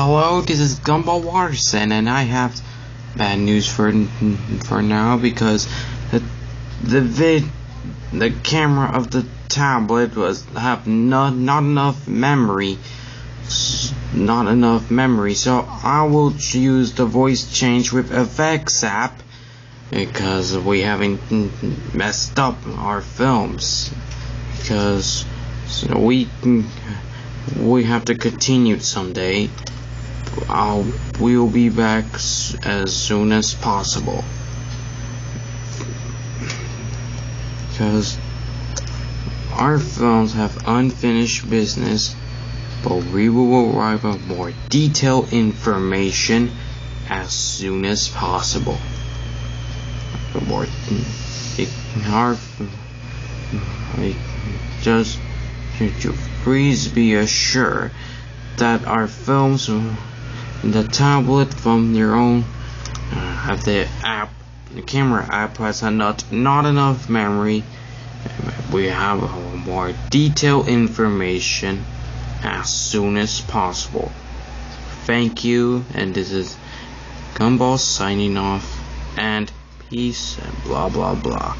Hello, this is Gumball Watterson, and I have bad news for for now because the the vid the camera of the tablet was have not not enough memory, not enough memory. So I will use the voice change with FX app because we haven't messed up our films because so we we have to continue someday. I'll we'll be back as soon as possible. Because our films have unfinished business, but we will arrive at more detailed information as soon as possible. More, our, just, please be assured that our films the tablet from your own uh, have the app the camera app has not not enough memory. We have more detailed information as soon as possible. Thank you and this is gumball signing off and peace and blah blah blah